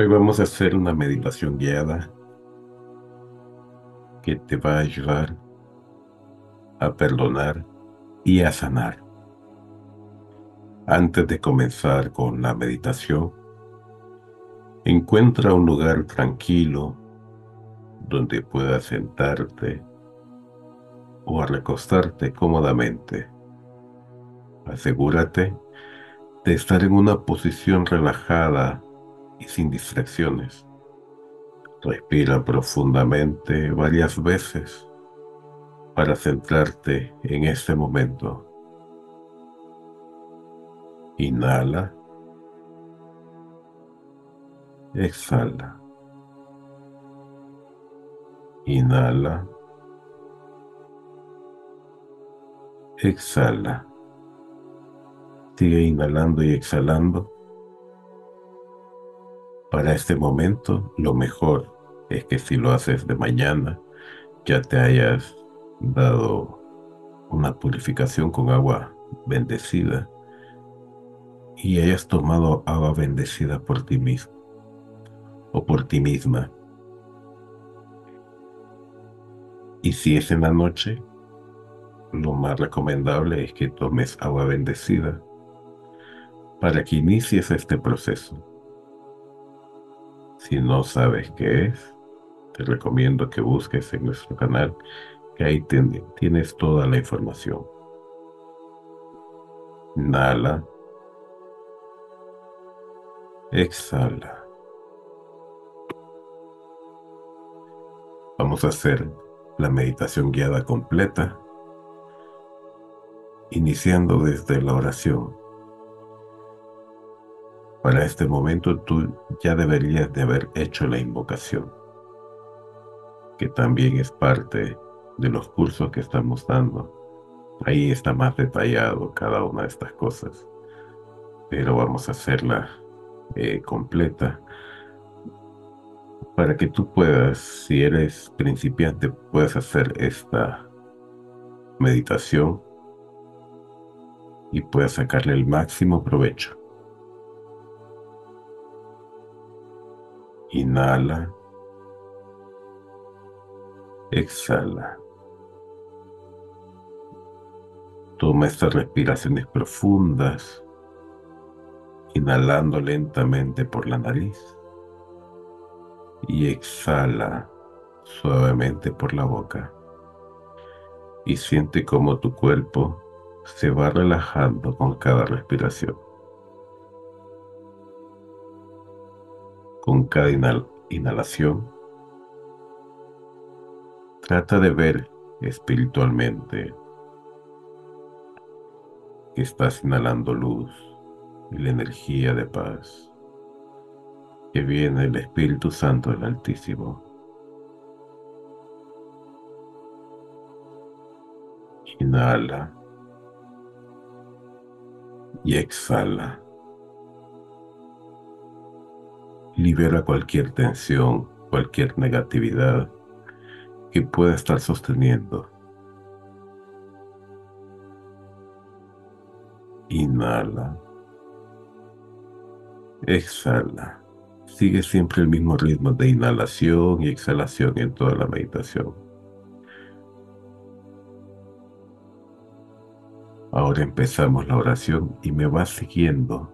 Hoy vamos a hacer una meditación guiada que te va a ayudar a perdonar y a sanar. Antes de comenzar con la meditación, encuentra un lugar tranquilo donde puedas sentarte o recostarte cómodamente. Asegúrate de estar en una posición relajada y sin distracciones. Respira profundamente varias veces para centrarte en este momento. Inhala. Exhala. Inhala. Exhala. Sigue inhalando y exhalando para este momento, lo mejor es que si lo haces de mañana, ya te hayas dado una purificación con agua bendecida y hayas tomado agua bendecida por ti mismo o por ti misma. Y si es en la noche, lo más recomendable es que tomes agua bendecida para que inicies este proceso. Si no sabes qué es, te recomiendo que busques en nuestro canal, que ahí tienes toda la información. Inhala. Exhala. Vamos a hacer la meditación guiada completa, iniciando desde la oración para este momento tú ya deberías de haber hecho la invocación, que también es parte de los cursos que estamos dando. Ahí está más detallado cada una de estas cosas, pero vamos a hacerla eh, completa para que tú puedas, si eres principiante, puedas hacer esta meditación y puedas sacarle el máximo provecho. Inhala. Exhala. Toma estas respiraciones profundas, inhalando lentamente por la nariz y exhala suavemente por la boca. Y siente cómo tu cuerpo se va relajando con cada respiración. Con cada inhalación. Trata de ver espiritualmente que estás inhalando luz y la energía de paz que viene del Espíritu Santo del Altísimo. Inhala y exhala. Libera cualquier tensión, cualquier negatividad que pueda estar sosteniendo. Inhala. Exhala. Sigue siempre el mismo ritmo de inhalación y exhalación en toda la meditación. Ahora empezamos la oración y me vas siguiendo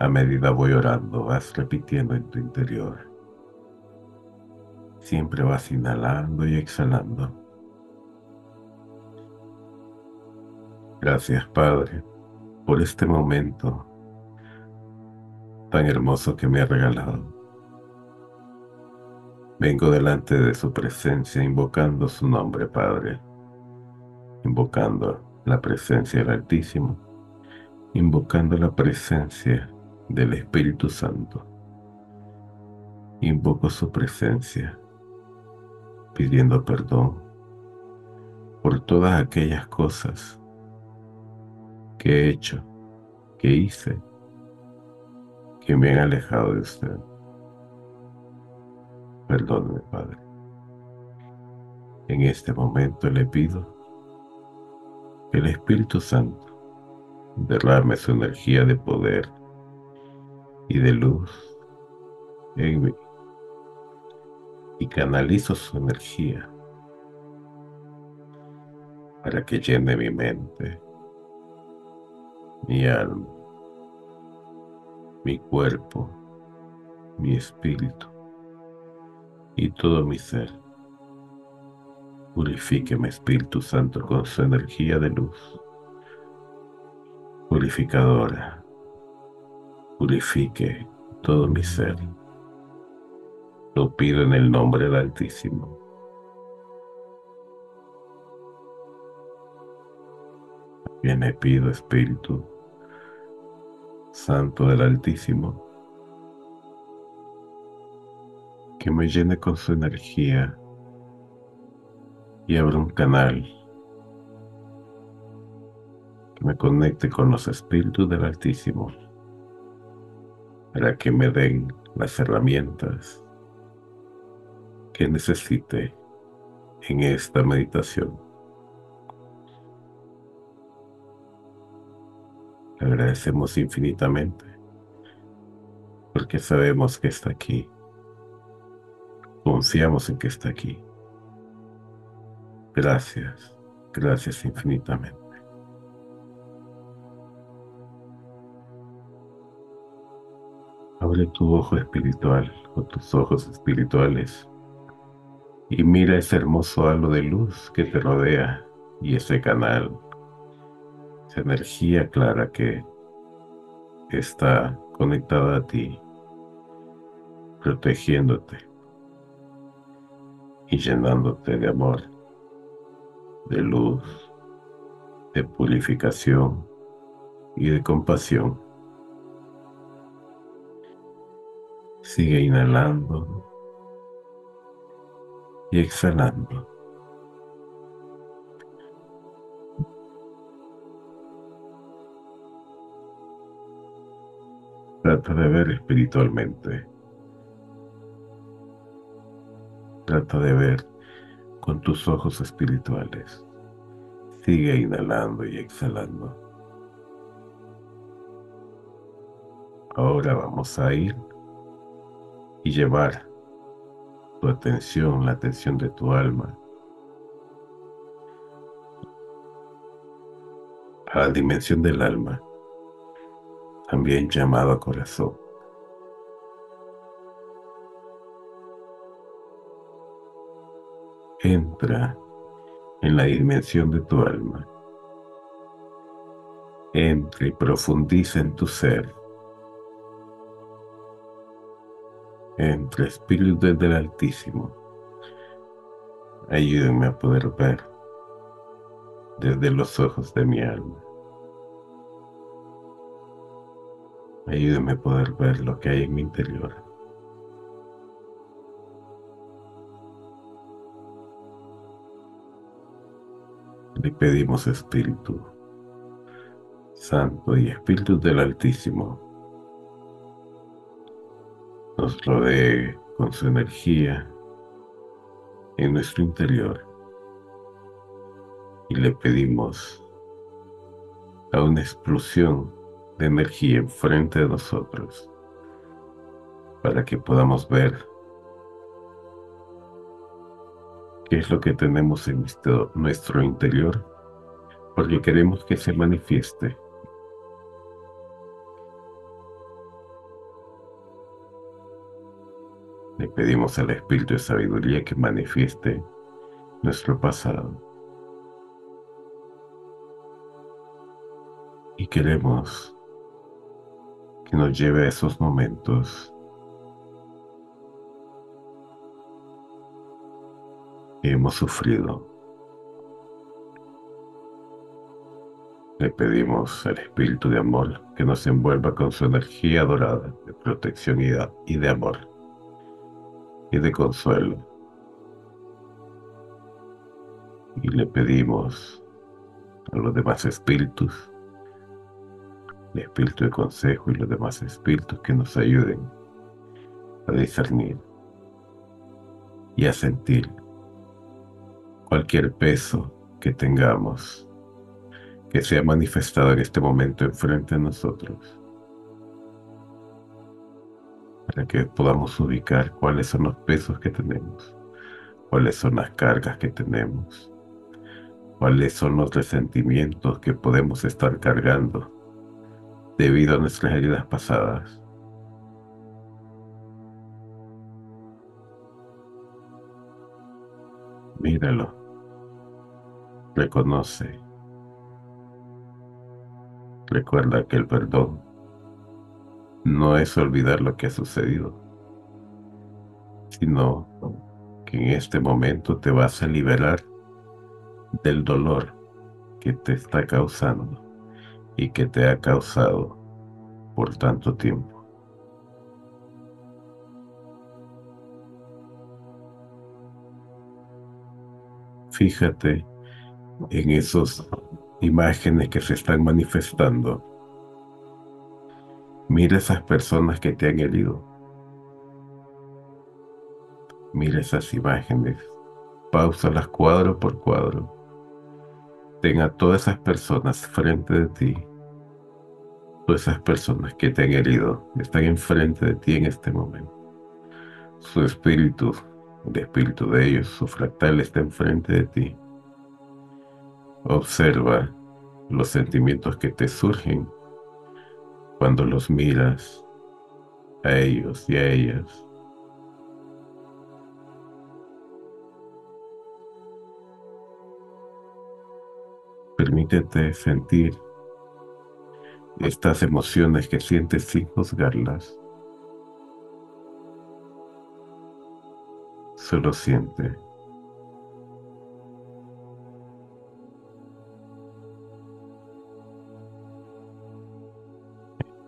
a medida voy orando, vas repitiendo en tu interior. Siempre vas inhalando y exhalando. Gracias, Padre, por este momento tan hermoso que me ha regalado. Vengo delante de su presencia invocando su nombre, Padre, invocando la presencia del Altísimo, invocando la presencia del Espíritu Santo. Invoco su presencia, pidiendo perdón por todas aquellas cosas que he hecho, que hice, que me han alejado de usted. Perdóneme, Padre. En este momento le pido que el Espíritu Santo derrame su energía de poder y de luz en mí y canalizo su energía para que llene mi mente, mi alma, mi cuerpo, mi espíritu y todo mi ser. Purifíqueme, Espíritu Santo, con su energía de luz. Purificadora, purifique todo mi ser. Lo pido en el nombre del Altísimo. Bien le pido, Espíritu Santo del Altísimo, que me llene con su energía y abra un canal que me conecte con los espíritus del Altísimo para que me den las herramientas que necesite en esta meditación. Le agradecemos infinitamente porque sabemos que está aquí. Confiamos en que está aquí. Gracias, gracias infinitamente. Abre tu ojo espiritual o tus ojos espirituales y mira ese hermoso halo de luz que te rodea y ese canal, esa energía clara que está conectada a ti, protegiéndote y llenándote de amor, de luz, de purificación y de compasión. Sigue inhalando y exhalando. Trata de ver espiritualmente. Trata de ver con tus ojos espirituales. Sigue inhalando y exhalando. Ahora vamos a ir y llevar tu atención, la atención de tu alma, a la dimensión del alma, también llamado corazón. Entra en la dimensión de tu alma. Entra y profundiza en tu ser. Entre espíritu del Altísimo. Ayúdenme a poder ver desde los ojos de mi alma. Ayúdenme a poder ver lo que hay en mi interior. Le pedimos Espíritu Santo y Espíritu del Altísimo nos rodee con su energía en nuestro interior. Y le pedimos a una explosión de energía enfrente de nosotros para que podamos ver qué es lo que tenemos en nuestro interior porque queremos que se manifieste pedimos al Espíritu de Sabiduría que manifieste nuestro pasado. Y queremos que nos lleve a esos momentos que hemos sufrido. Le pedimos al Espíritu de Amor que nos envuelva con su energía dorada de protección y de amor y de consuelo. Y le pedimos a los demás espíritus, el espíritu de consejo y los demás espíritus que nos ayuden a discernir y a sentir cualquier peso que tengamos que sea manifestado en este momento enfrente de nosotros para que podamos ubicar cuáles son los pesos que tenemos, cuáles son las cargas que tenemos, cuáles son los resentimientos que podemos estar cargando debido a nuestras heridas pasadas. Míralo, reconoce, recuerda que el perdón no es olvidar lo que ha sucedido, sino que en este momento te vas a liberar del dolor que te está causando y que te ha causado por tanto tiempo. Fíjate en esas imágenes que se están manifestando Mira esas personas que te han herido. Mira esas imágenes. Pausalas cuadro por cuadro. Ten a todas esas personas frente de ti. Todas esas personas que te han herido están enfrente de ti en este momento. Su espíritu, el espíritu de ellos, su fractal está enfrente de ti. Observa los sentimientos que te surgen cuando los miras a ellos y a ellas. Permítete sentir estas emociones que sientes sin juzgarlas. Solo siente.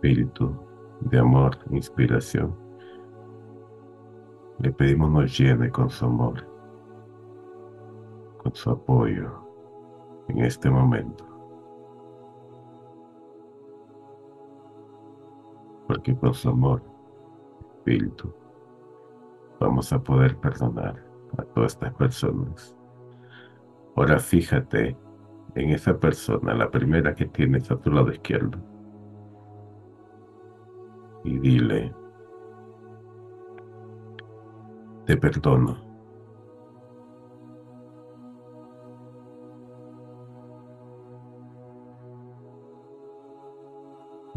Espíritu de amor inspiración. Le pedimos nos llene con su amor, con su apoyo en este momento. Porque con su amor, espíritu, vamos a poder perdonar a todas estas personas. Ahora fíjate en esa persona, la primera que tienes a tu lado izquierdo y dile, te perdono.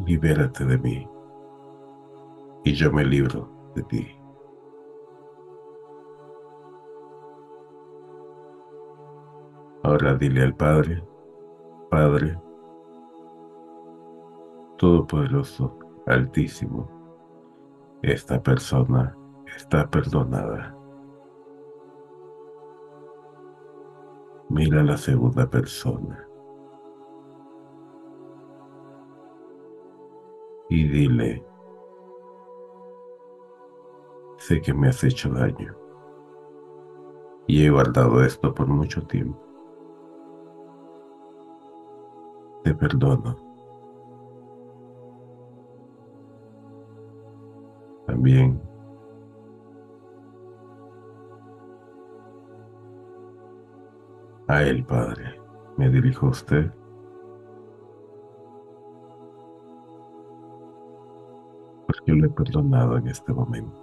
Libérate de mí y yo me libro de ti. Ahora dile al Padre, Padre, Todopoderoso, Altísimo, esta persona está perdonada. Mira la segunda persona y dile, sé que me has hecho daño y he guardado esto por mucho tiempo. Te perdono. También. A Él, Padre, me dirijo a usted. Porque le he perdonado en este momento.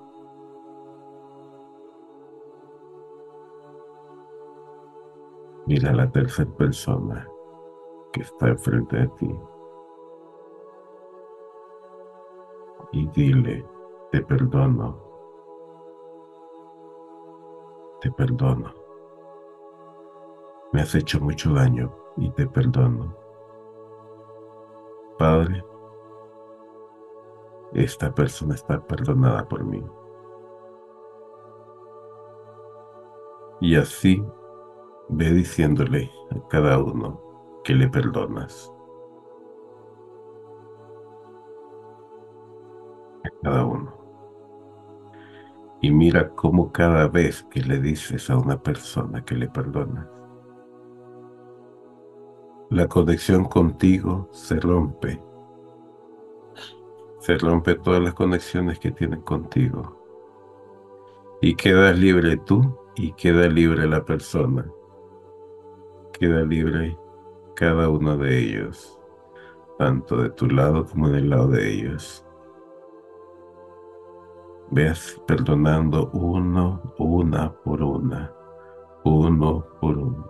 Mira a la tercera persona que está enfrente de ti y dile, te perdono. Te perdono. Me has hecho mucho daño y te perdono. Padre, esta persona está perdonada por mí. Y así ve diciéndole a cada uno que le perdonas. A cada uno. Y mira cómo cada vez que le dices a una persona que le perdonas, la conexión contigo se rompe. Se rompe todas las conexiones que tienen contigo. Y quedas libre tú y queda libre la persona. Queda libre cada uno de ellos, tanto de tu lado como del lado de ellos. Ves perdonando uno, una por una, uno por uno,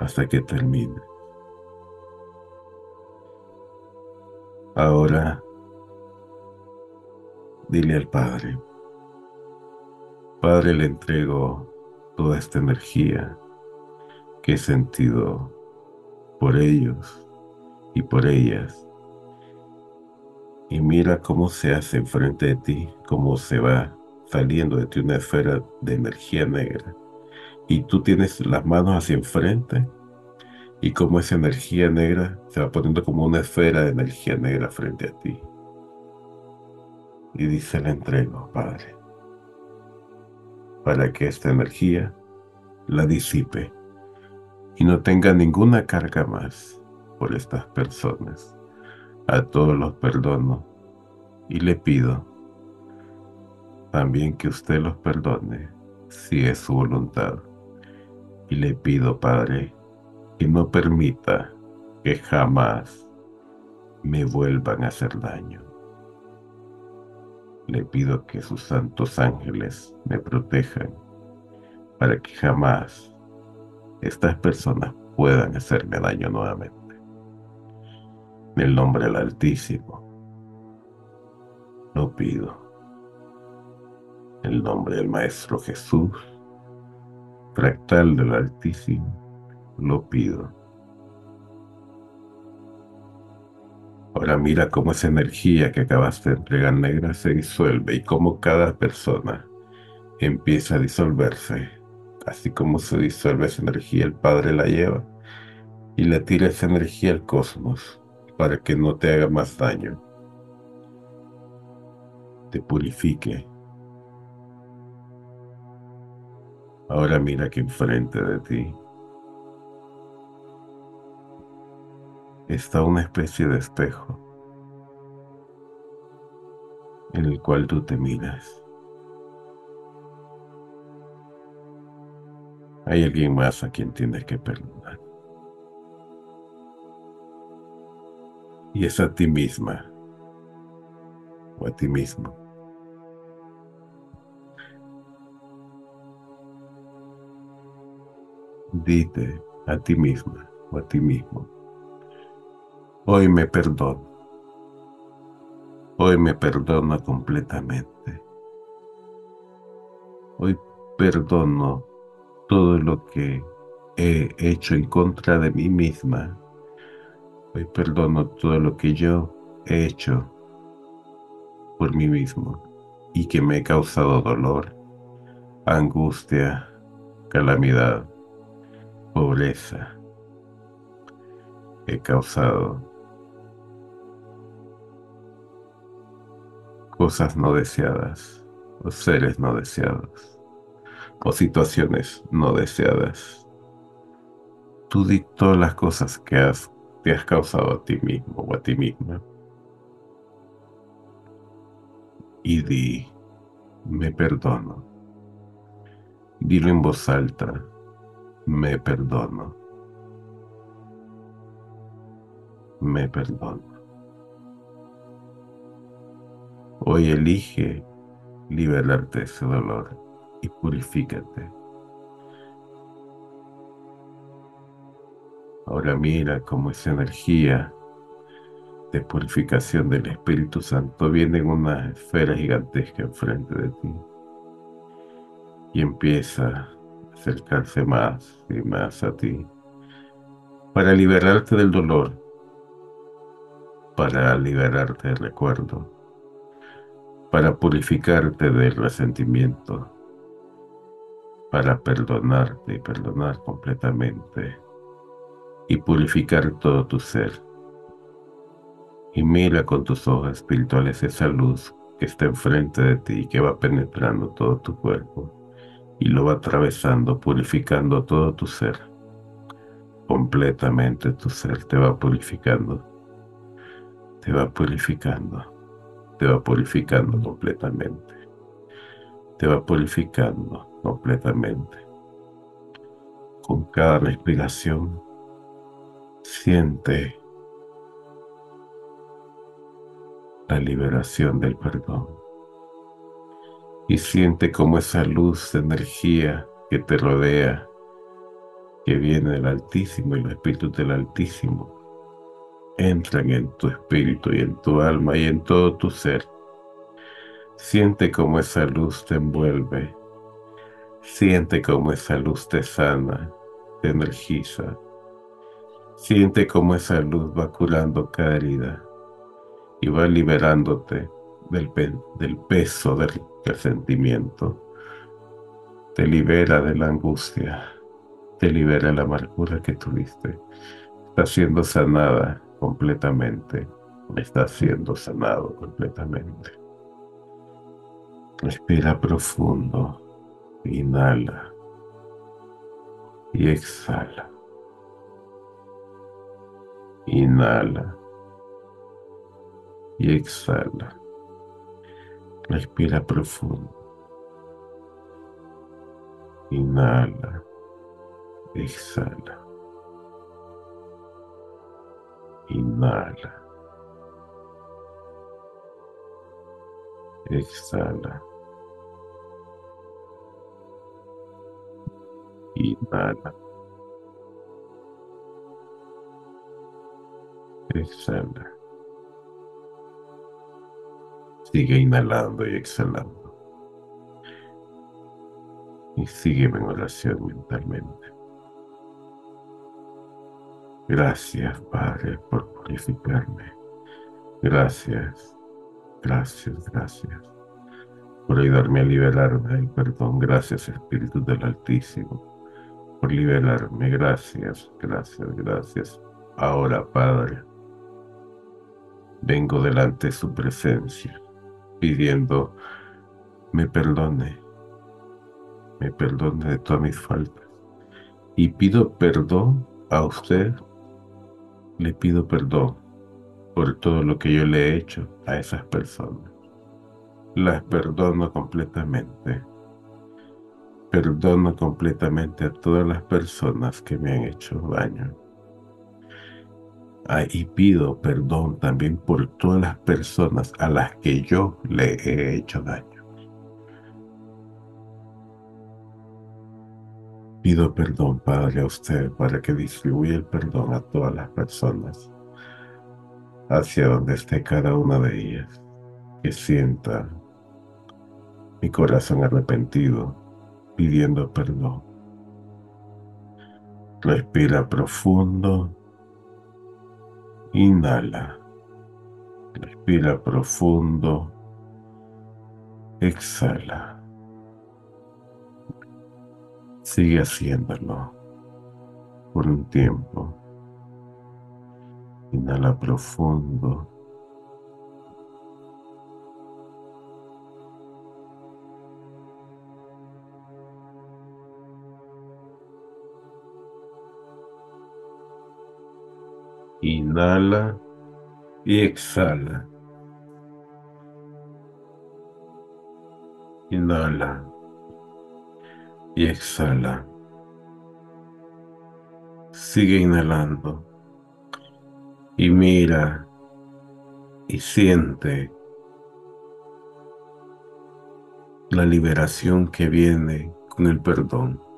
hasta que termine. Ahora, dile al Padre, Padre, le entrego toda esta energía que he sentido por ellos y por ellas y mira cómo se hace enfrente de ti, cómo se va saliendo de ti una esfera de energía negra. Y tú tienes las manos hacia enfrente y cómo esa energía negra se va poniendo como una esfera de energía negra frente a ti. Y dice, la entrego, Padre, para que esta energía la disipe y no tenga ninguna carga más por estas personas a todos los perdono y le pido también que usted los perdone si es su voluntad. Y le pido, Padre, que no permita que jamás me vuelvan a hacer daño. Le pido que sus santos ángeles me protejan para que jamás estas personas puedan hacerme daño nuevamente. En el nombre del Altísimo, lo pido. En el nombre del Maestro Jesús, fractal del Altísimo, lo pido. Ahora mira cómo esa energía que acabaste de entregar negra se disuelve y cómo cada persona empieza a disolverse. Así como se disuelve esa energía, el Padre la lleva y le tira esa energía al cosmos para que no te haga más daño, te purifique. Ahora mira que enfrente de ti está una especie de espejo en el cual tú te miras. Hay alguien más a quien tienes que perdonar. Y es a ti misma o a ti mismo. Dite a ti misma o a ti mismo, hoy me perdono, hoy me perdono completamente, hoy perdono todo lo que he hecho en contra de mí misma Hoy perdono todo lo que yo he hecho por mí mismo y que me he causado dolor, angustia, calamidad, pobreza. He causado cosas no deseadas o seres no deseados o situaciones no deseadas. Tú di todas las cosas que has te has causado a ti mismo o a ti misma. Y di, me perdono. Dilo en voz alta, me perdono. Me perdono. Hoy elige liberarte de ese dolor y purifícate. Ahora mira cómo esa energía de purificación del Espíritu Santo viene en una esfera gigantesca enfrente de ti. Y empieza a acercarse más y más a ti para liberarte del dolor, para liberarte del recuerdo, para purificarte del resentimiento, para perdonarte y perdonar completamente y purificar todo tu ser. Y mira con tus ojos espirituales esa luz que está enfrente de ti y que va penetrando todo tu cuerpo y lo va atravesando, purificando todo tu ser. Completamente tu ser te va purificando. Te va purificando. Te va purificando completamente. Te va purificando completamente. Con cada respiración la liberación del perdón. Y siente como esa luz de energía que te rodea, que viene del Altísimo y los espíritus del Altísimo, entran en tu espíritu y en tu alma y en todo tu ser. Siente como esa luz te envuelve. Siente como esa luz te sana, te energiza. Siente como esa luz va curando cada herida y va liberándote del, del peso del resentimiento. Te libera de la angustia, te libera de la amargura que tuviste. Está siendo sanada completamente. Está siendo sanado completamente. Respira profundo. Inhala. Y exhala. Inhala. Y exhala. Respira profundo. Inhala. Exhala. Inhala. Exhala. Inhala. Exhala. Sigue inhalando y exhalando. Y sigue en oración mentalmente. Gracias, Padre, por purificarme. Gracias, gracias, gracias por ayudarme a liberarme del perdón. Gracias, Espíritu del Altísimo, por liberarme. Gracias, gracias, gracias. Ahora, Padre, vengo delante de su presencia, pidiendo me perdone, me perdone de todas mis faltas. Y pido perdón a usted le pido perdón por todo lo que yo le he hecho a esas personas. Las perdono completamente. Perdono completamente a todas las personas que me han hecho daño. Ah, y pido perdón también por todas las personas a las que yo le he hecho daño. Pido perdón, Padre, a usted para que distribuya el perdón a todas las personas hacia donde esté cada una de ellas, que sienta mi corazón arrepentido pidiendo perdón. Respira profundo, inhala, respira profundo, exhala. Sigue haciéndolo por un tiempo. Inhala profundo. Inhala y exhala. Inhala y exhala. Sigue inhalando y mira y siente la liberación que viene con el perdón.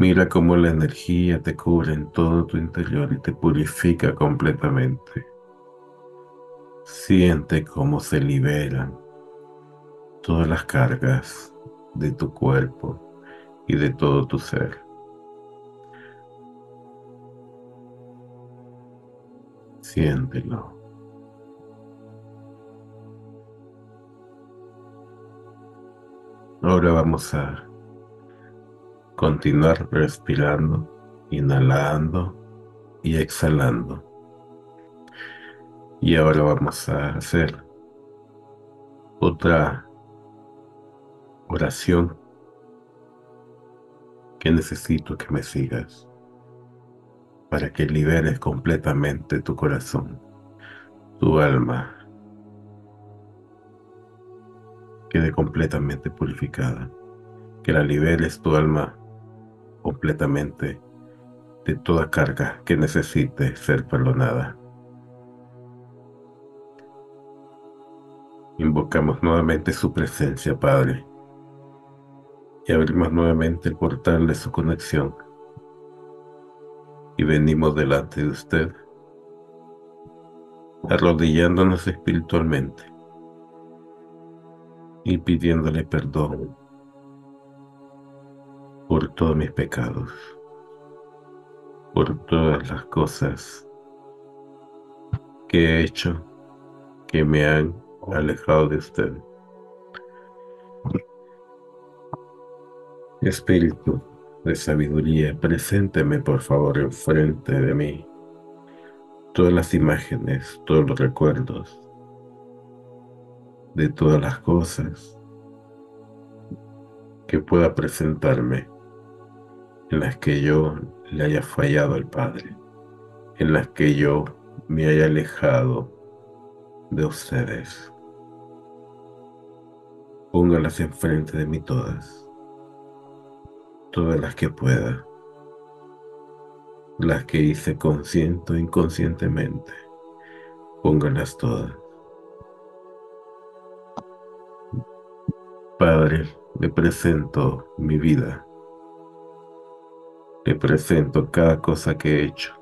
Mira cómo la energía te cubre en todo tu interior y te purifica completamente. Siente cómo se liberan todas las cargas de tu cuerpo y de todo tu ser. Siéntelo. Ahora vamos a continuar respirando, inhalando y exhalando. Y ahora vamos a hacer otra oración que necesito que me sigas para que liberes completamente tu corazón, tu alma, quede completamente purificada, que la liberes tu alma completamente de toda carga que necesite ser perdonada. Invocamos nuevamente su presencia, Padre, y abrimos nuevamente el portal de su conexión. Y venimos delante de usted, arrodillándonos espiritualmente y pidiéndole perdón por todos mis pecados, por todas las cosas que he hecho que me han alejado de usted. Espíritu de sabiduría, presénteme por favor enfrente de mí todas las imágenes, todos los recuerdos de todas las cosas que pueda presentarme en las que yo le haya fallado al Padre, en las que yo me haya alejado de ustedes. Póngalas enfrente de mí todas, todas las que pueda, las que hice consciente o inconscientemente, póngalas todas. Padre, le presento mi vida. Le presento cada cosa que he hecho,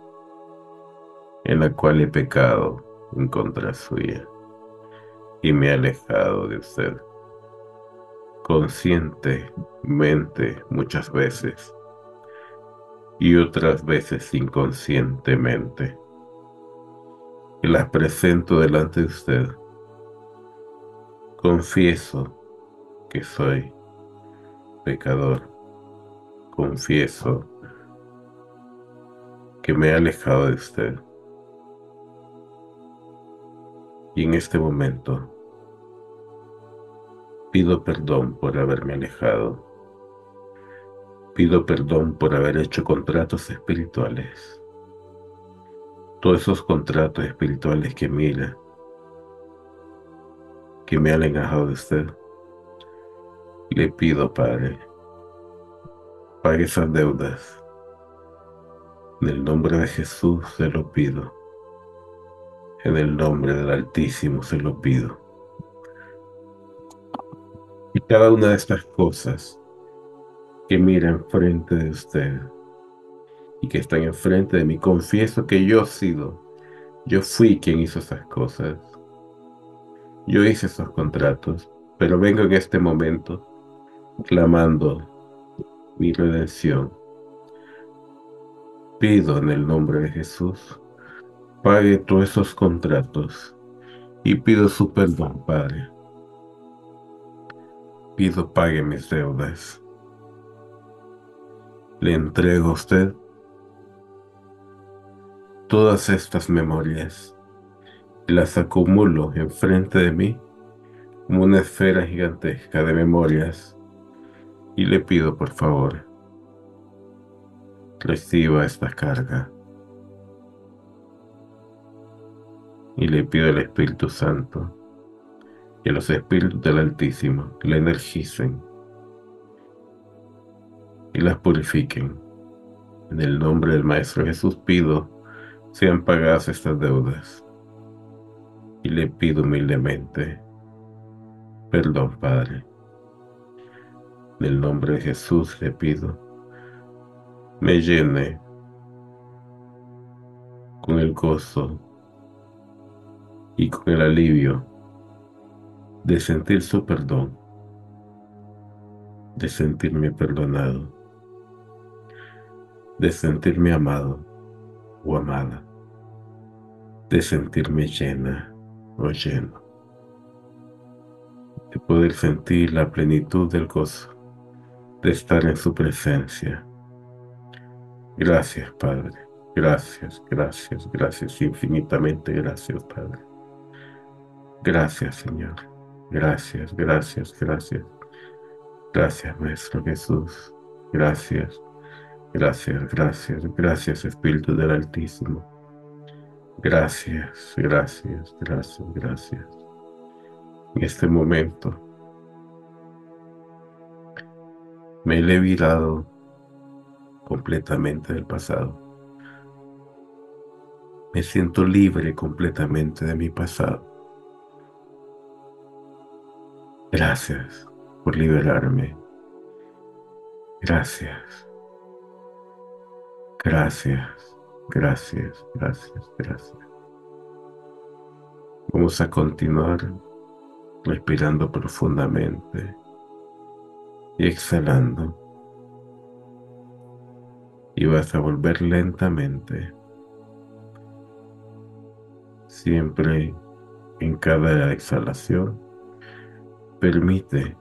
en la cual he pecado en contra suya y me he alejado de usted. Conscientemente muchas veces y otras veces inconscientemente. Y las presento delante de usted. Confieso que soy pecador. Confieso que me he alejado de usted. Y en este momento pido perdón por haberme alejado. Pido perdón por haber hecho contratos espirituales. Todos esos contratos espirituales que mira, que me han alejado de usted. Le pido, Padre, pague esas deudas. En el nombre de Jesús se lo pido. En el nombre del Altísimo se lo pido. Y cada una de estas cosas que mira enfrente de usted y que están enfrente de mí, confieso que yo he sido, yo fui quien hizo esas cosas. Yo hice esos contratos, pero vengo en este momento clamando mi redención. Pido en el nombre de Jesús pague todos esos contratos y pido su perdón, Padre. Pido pague mis deudas. Le entrego a usted todas estas memorias y las acumulo enfrente de mí como una esfera gigantesca de memorias y le pido por favor reciba esta carga y le pido al Espíritu Santo y a los Espíritus del Altísimo la energicen y las purifiquen. En el nombre del Maestro Jesús pido sean pagadas estas deudas y le pido humildemente perdón, Padre. En el nombre de Jesús le pido me llene con el gozo y con el alivio de sentir su perdón, de sentirme perdonado, de sentirme amado o amada, de sentirme llena o lleno, de poder sentir la plenitud del gozo, de estar en su presencia. Gracias, Padre. Gracias, gracias, gracias, infinitamente gracias, Padre. Gracias, Señor. Gracias, gracias, gracias. Gracias, Maestro Jesús. Gracias, gracias, gracias, gracias, Espíritu del Altísimo. Gracias, gracias, gracias, gracias. En este momento me he liberado completamente del pasado. Me siento libre completamente de mi pasado Gracias por liberarme. Gracias. Gracias. Gracias. Gracias. Gracias. Vamos a continuar respirando profundamente y exhalando. Y vas a volver lentamente. Siempre en cada exhalación, permite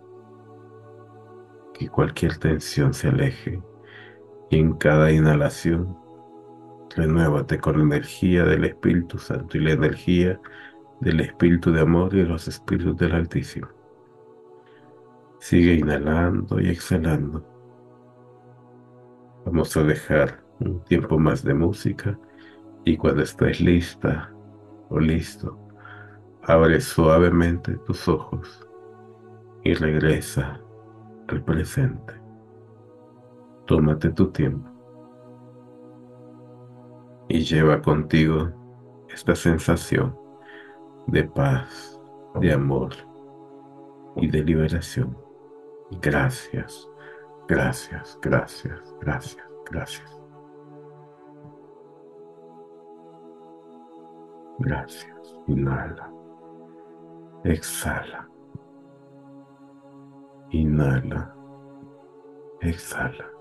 que cualquier tensión se aleje y en cada inhalación renuévate con la energía del Espíritu Santo y la energía del Espíritu de Amor y de los Espíritus del Altísimo. Sigue inhalando y exhalando. Vamos a dejar un tiempo más de música y cuando estés lista o listo, abre suavemente tus ojos y regresa al presente. Tómate tu tiempo y lleva contigo esta sensación de paz, de amor y de liberación. Gracias, gracias, gracias, gracias, gracias. Gracias. Inhala. Exhala. Inhala. Exhala.